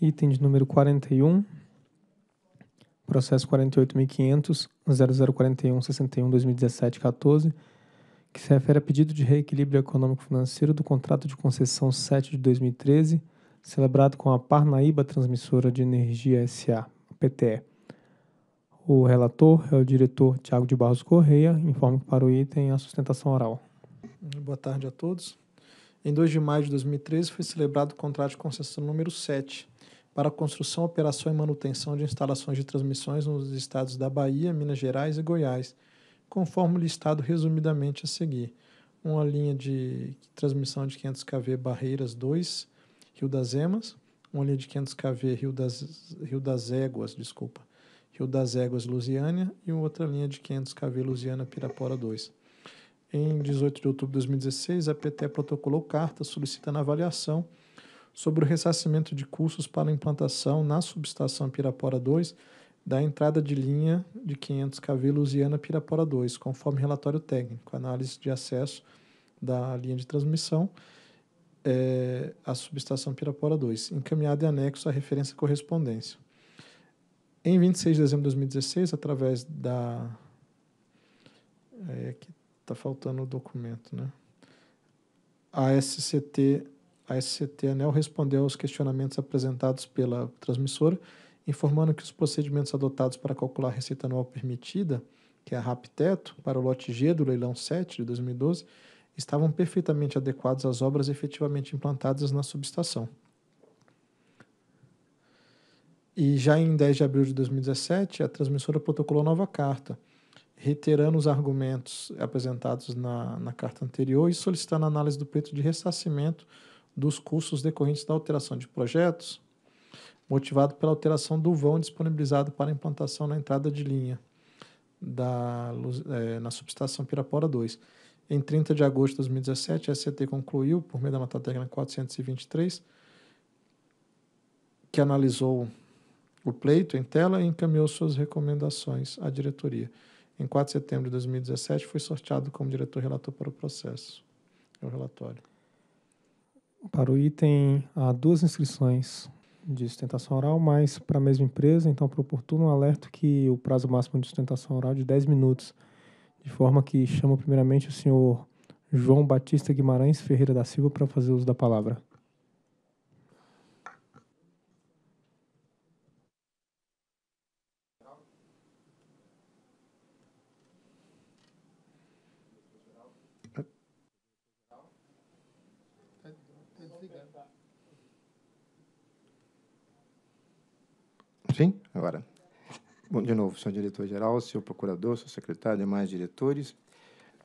Item de número 41, processo 48.500.0041.61.2017.14, que se refere a pedido de reequilíbrio econômico-financeiro do contrato de concessão 7 de 2013, celebrado com a Parnaíba Transmissora de Energia S.A., PTE. O relator é o diretor Tiago de Barros Correia, informa que para o item a sustentação oral. Boa tarde a todos. Em 2 de maio de 2013 foi celebrado o contrato de concessão número 7 para a construção, operação e manutenção de instalações de transmissões nos estados da Bahia, Minas Gerais e Goiás, conforme listado resumidamente a seguir. Uma linha de transmissão de 500 kV Barreiras 2, Rio das Emas, uma linha de 500 kV Rio das, Rio das Éguas, desculpa, Rio das Éguas Lusiânia e outra linha de 500 kV Lusiana Pirapora 2. Em 18 de outubro de 2016, a PT protocolou carta solicitando avaliação sobre o ressarcimento de custos para implantação na subestação Pirapora 2 da entrada de linha de 500 kV Lusiana Pirapora 2, conforme relatório técnico, análise de acesso da linha de transmissão é, à subestação Pirapora 2, encaminhado em anexo à referência correspondência. Em 26 de dezembro de 2016, através da. É, aqui está faltando o documento, né? A SCT, a SCT ANEL respondeu aos questionamentos apresentados pela transmissora, informando que os procedimentos adotados para calcular a receita anual permitida, que é a RAP-Teto, para o lote G do leilão 7 de 2012, estavam perfeitamente adequados às obras efetivamente implantadas na subestação. E já em 10 de abril de 2017, a transmissora protocolou nova carta, reiterando os argumentos apresentados na, na carta anterior e solicitando análise do pleito de ressarcimento dos custos decorrentes da alteração de projetos, motivado pela alteração do vão disponibilizado para implantação na entrada de linha da, é, na subestação Pirapora 2. Em 30 de agosto de 2017, a SCT concluiu, por meio da nota técnica 423, que analisou o pleito em tela e encaminhou suas recomendações à diretoria. Em 4 de setembro de 2017, foi sorteado como diretor relator para o processo. É o relatório. Para o item, há duas inscrições de sustentação oral, mas para a mesma empresa, então, para oportuno, alerto que o prazo máximo de sustentação oral é de 10 minutos, de forma que chamo primeiramente o senhor João Batista Guimarães Ferreira da Silva para fazer uso da palavra. Sim? Agora. Bom, de novo, senhor diretor-geral, senhor procurador, senhor secretário, demais diretores,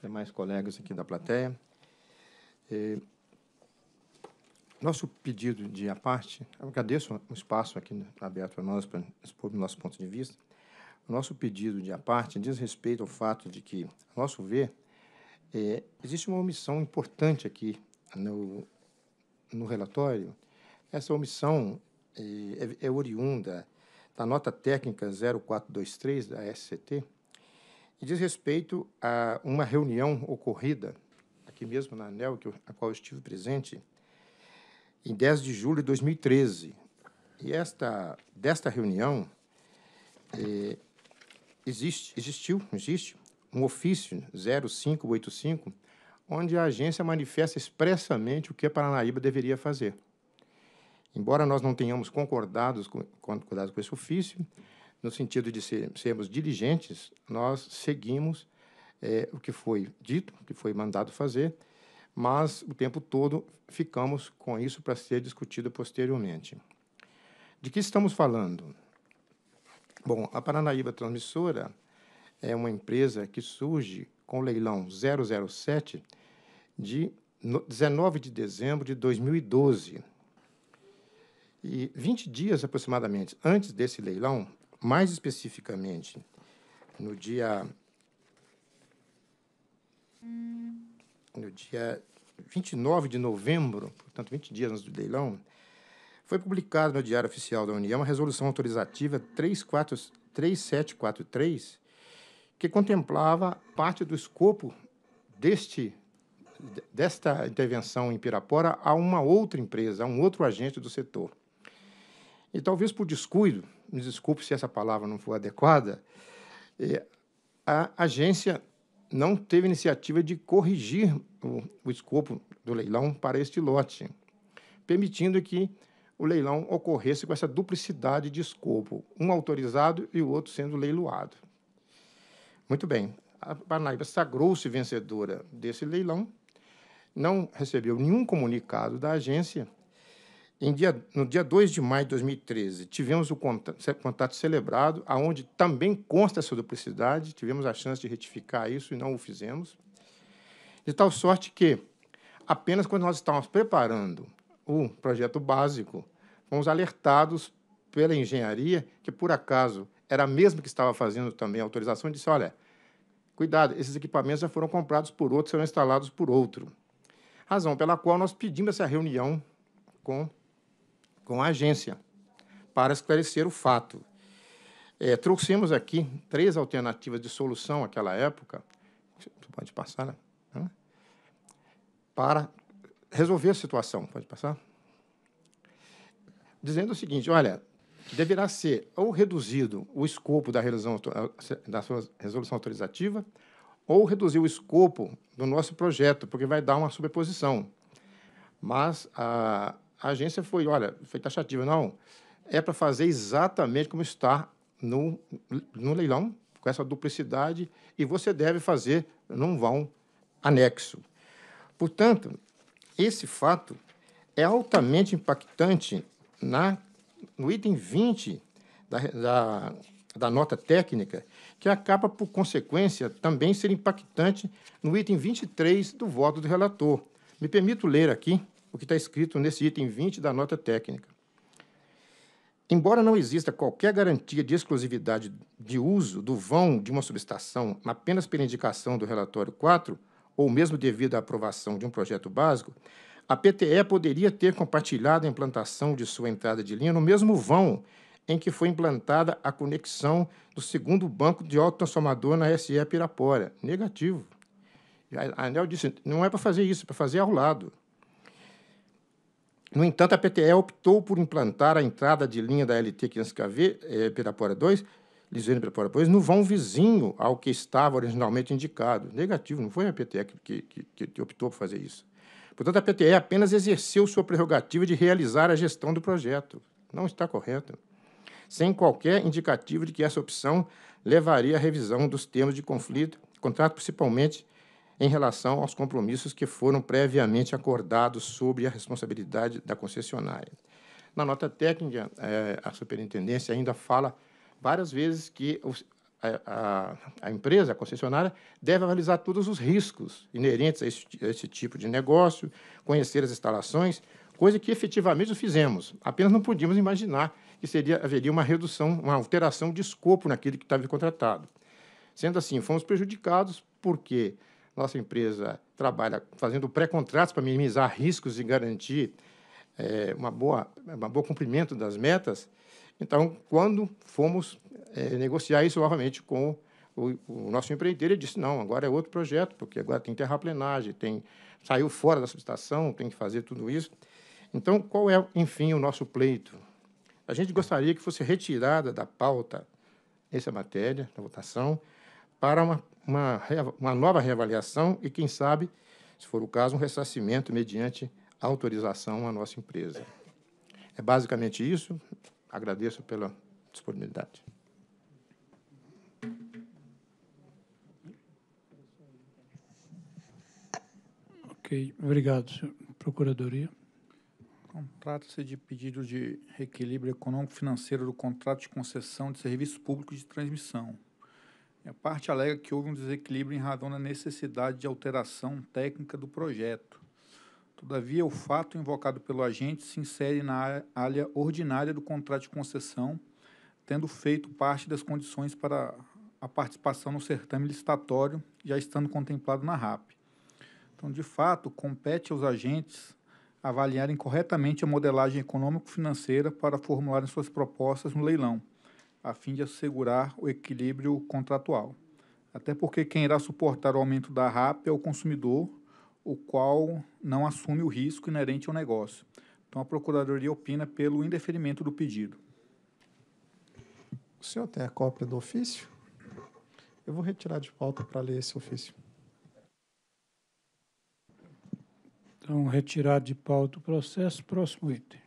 demais colegas aqui da plateia. É, nosso pedido de a parte, agradeço o espaço aqui aberto para nós, para expor o nosso ponto de vista. Nosso pedido de a parte diz respeito ao fato de que, a nosso ver, é, existe uma omissão importante aqui no, no relatório. Essa omissão é, é oriunda da nota técnica 0423 da SCT, e diz respeito a uma reunião ocorrida aqui mesmo na ANEL, que eu, a qual eu estive presente, em 10 de julho de 2013. E esta, desta reunião é, existe, existiu, existe um ofício 0585, onde a agência manifesta expressamente o que a Paranaíba deveria fazer. Embora nós não tenhamos concordados com, concordado com esse ofício, no sentido de ser, sermos diligentes, nós seguimos é, o que foi dito, o que foi mandado fazer, mas o tempo todo ficamos com isso para ser discutido posteriormente. De que estamos falando? Bom, a Paranaíba Transmissora é uma empresa que surge com o leilão 007 de 19 de dezembro de 2012. E 20 dias aproximadamente antes desse leilão, mais especificamente no dia no dia 29 de novembro, portanto 20 dias antes do leilão, foi publicado no Diário Oficial da União a resolução autorizativa 34, 3743, que contemplava parte do escopo deste desta intervenção em Pirapora a uma outra empresa, a um outro agente do setor. E talvez por descuido, me desculpe se essa palavra não for adequada, é, a agência não teve iniciativa de corrigir o, o escopo do leilão para este lote, permitindo que o leilão ocorresse com essa duplicidade de escopo, um autorizado e o outro sendo leiloado. Muito bem, a Parnaíba sagrou-se vencedora desse leilão, não recebeu nenhum comunicado da agência. Dia, no dia 2 de maio de 2013, tivemos o contato celebrado, aonde também consta essa duplicidade, tivemos a chance de retificar isso e não o fizemos. De tal sorte que, apenas quando nós estávamos preparando o projeto básico, fomos alertados pela engenharia, que por acaso era a mesma que estava fazendo também a autorização, e disse: olha, cuidado, esses equipamentos já foram comprados por outro, serão instalados por outro. Razão pela qual nós pedimos essa reunião com, com a agência, para esclarecer o fato. É, trouxemos aqui três alternativas de solução naquela época. Pode passar, né? Para resolver a situação. Pode passar? dizendo o seguinte: olha, deverá ser ou reduzido o escopo da resolução, da sua resolução autorizativa, ou reduzir o escopo do nosso projeto, porque vai dar uma sobreposição. Mas a, a agência foi, olha, foi taxativa, não, é para fazer exatamente como está no, no leilão, com essa duplicidade, e você deve fazer num vão anexo. Portanto, esse fato é altamente impactante na, no item 20 da, da, da nota técnica, que acaba, por consequência, também ser impactante no item 23 do voto do relator. Me permito ler aqui o que está escrito nesse item 20 da nota técnica. Embora não exista qualquer garantia de exclusividade de uso do vão de uma subestação apenas pela indicação do relatório 4, ou mesmo devido à aprovação de um projeto básico, a PTE poderia ter compartilhado a implantação de sua entrada de linha no mesmo vão em que foi implantada a conexão do segundo banco de autotransformador na SE Pirapora. Negativo. A ANEL disse, não é para fazer isso, é para fazer ao lado. No entanto, a PTE optou por implantar a entrada de linha da LT 500KV eh, Pirapora 2, Lisene Pirapora 2, no vão vizinho ao que estava originalmente indicado. Negativo, não foi a PTE que, que, que optou por fazer isso. Portanto, a PTE apenas exerceu sua prerrogativa de realizar a gestão do projeto. Não está correto. Sem qualquer indicativo de que essa opção levaria à revisão dos termos de conflito, contrato principalmente em relação aos compromissos que foram previamente acordados sobre a responsabilidade da concessionária. Na nota técnica, eh, a superintendência ainda fala várias vezes que a, empresa, a concessionária, deve analisar todos os riscos inerentes a esse, a esse, tipo de negócio, conhecer as instalações, coisa que efetivamente fizemos. Apenas não podíamos imaginar que seria, haveria uma redução, uma alteração de escopo naquilo que estava contratado. Sendo assim, fomos prejudicados porque nossa empresa trabalha fazendo pré-contratos para minimizar riscos e garantir é, uma boa, uma boa cumprimento das metas. Então, quando fomos é, negociar isso novamente com o, o, nosso empreiteiro. Ele disse: não, agora é outro projeto, porque agora tem terraplenagem, tem, saiu fora da subestação, tem que fazer tudo isso. Então, qual é, enfim, o nosso pleito? A gente gostaria que fosse retirada da pauta essa matéria, da votação, para uma, uma, uma nova reavaliação e, quem sabe, se for o caso, um ressarcimento mediante autorização à nossa empresa. É basicamente isso. Agradeço pela disponibilidade. Ok, obrigado, senhor. Procuradoria. Trata-se de pedido de reequilíbrio econômico-financeiro do contrato de concessão de serviços públicos de transmissão. A parte alega que houve um desequilíbrio em razão da necessidade de alteração técnica do projeto. Todavia, o fato invocado pelo agente se insere na área ordinária do contrato de concessão, tendo feito parte das condições para a participação no certame licitatório, já estando contemplado na RAP. Então, de fato, compete aos agentes avaliarem corretamente a modelagem econômico-financeira para formularem suas propostas no leilão, a fim de assegurar o equilíbrio contratual. Até porque quem irá suportar o aumento da RAP é o consumidor, o qual não assume o risco inerente ao negócio. Então, a Procuradoria opina pelo indeferimento do pedido. O senhor tem a cópia do ofício? Eu vou retirar de pauta para ler esse ofício. Então, retirado de pauta o processo. Próximo item.